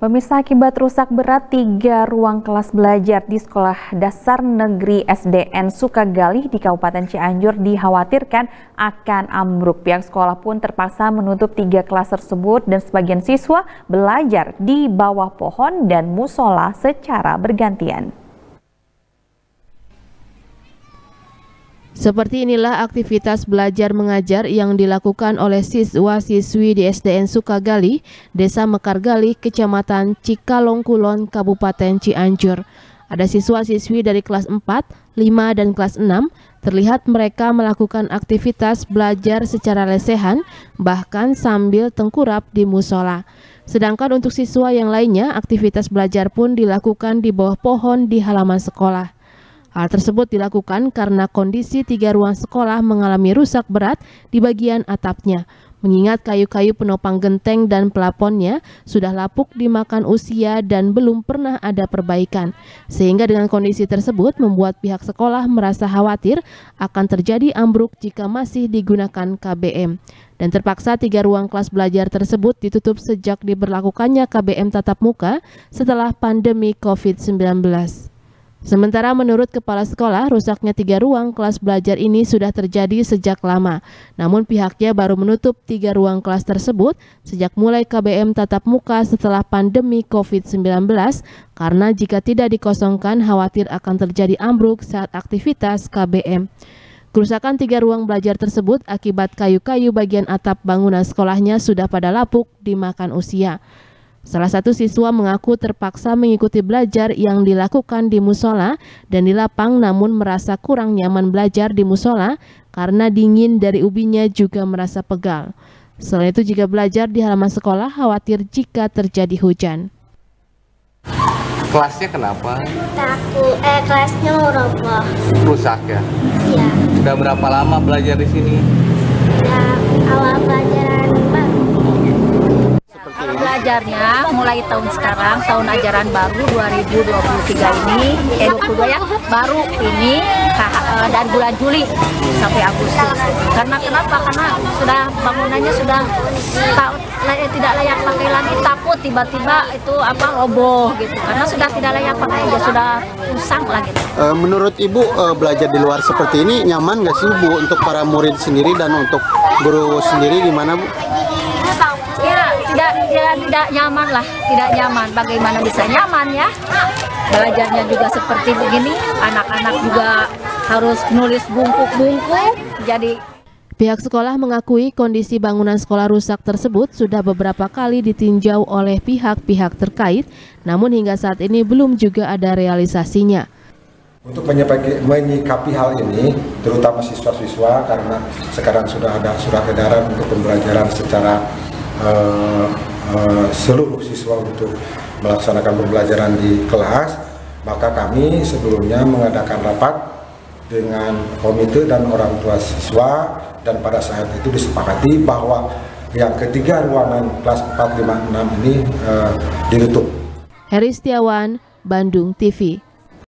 Pemirsa akibat rusak berat tiga ruang kelas belajar di Sekolah Dasar Negeri SDN Sukagali di Kabupaten Cianjur dikhawatirkan akan ambruk. Pihak sekolah pun terpaksa menutup tiga kelas tersebut dan sebagian siswa belajar di bawah pohon dan musola secara bergantian. Seperti inilah aktivitas belajar mengajar yang dilakukan oleh siswa-siswi di SDN Sukagali, Desa Mekargali, Kecamatan Cikalongkulon, Kabupaten Cianjur. Ada siswa-siswi dari kelas 4, 5, dan kelas 6, terlihat mereka melakukan aktivitas belajar secara lesehan, bahkan sambil tengkurap di musola. Sedangkan untuk siswa yang lainnya, aktivitas belajar pun dilakukan di bawah pohon di halaman sekolah. Hal tersebut dilakukan karena kondisi tiga ruang sekolah mengalami rusak berat di bagian atapnya, mengingat kayu-kayu penopang genteng dan pelaponnya sudah lapuk dimakan usia dan belum pernah ada perbaikan. Sehingga dengan kondisi tersebut membuat pihak sekolah merasa khawatir akan terjadi ambruk jika masih digunakan KBM. Dan terpaksa tiga ruang kelas belajar tersebut ditutup sejak diberlakukannya KBM tatap muka setelah pandemi COVID-19. Sementara menurut kepala sekolah, rusaknya tiga ruang kelas belajar ini sudah terjadi sejak lama. Namun pihaknya baru menutup tiga ruang kelas tersebut sejak mulai KBM tatap muka setelah pandemi COVID-19 karena jika tidak dikosongkan khawatir akan terjadi ambruk saat aktivitas KBM. Kerusakan tiga ruang belajar tersebut akibat kayu-kayu bagian atap bangunan sekolahnya sudah pada lapuk dimakan usia. Salah satu siswa mengaku terpaksa mengikuti belajar yang dilakukan di musola dan di lapang namun merasa kurang nyaman belajar di musola karena dingin dari ubinya juga merasa pegal. Selain itu jika belajar di halaman sekolah khawatir jika terjadi hujan. Kelasnya kenapa? Takut, eh kelasnya mau roboh. Rusak ya? Iya. Udah berapa lama belajar di sini? Udah awal. Kalau belajarnya mulai tahun sekarang, tahun ajaran baru 2023 ini, eh 22 ya, baru ini eh, dan bulan Juli sampai Agustus. Karena kenapa? Karena sudah bangunannya sudah tak, tidak layak pakai lagi, takut tiba-tiba itu apa roboh gitu. Karena sudah tidak layak pakai, ya sudah usang lah gitu. Menurut Ibu belajar di luar seperti ini nyaman nggak sih Bu untuk para murid sendiri dan untuk guru sendiri gimana Bu? Ya, tidak, nyaman lah, tidak nyaman. Bagaimana bisa nyaman ya? Belajarnya juga seperti begini, anak-anak juga harus nulis bungkuk-bungkuk, jadi Pihak sekolah mengakui kondisi bangunan sekolah rusak tersebut sudah beberapa kali ditinjau oleh pihak-pihak terkait, namun hingga saat ini belum juga ada realisasinya. Untuk menyikapi hal ini, terutama siswa-siswa karena sekarang sudah ada surat edaran untuk pembelajaran secara uh, uh, seluruh siswa untuk melaksanakan pembelajaran di kelas, maka kami sebelumnya mengadakan rapat dengan komite dan orang tua siswa dan pada saat itu disepakati bahwa yang ketiga ruangan kelas 4, 5, 6 ini uh, ditutup. Heri Setiawan, Bandung TV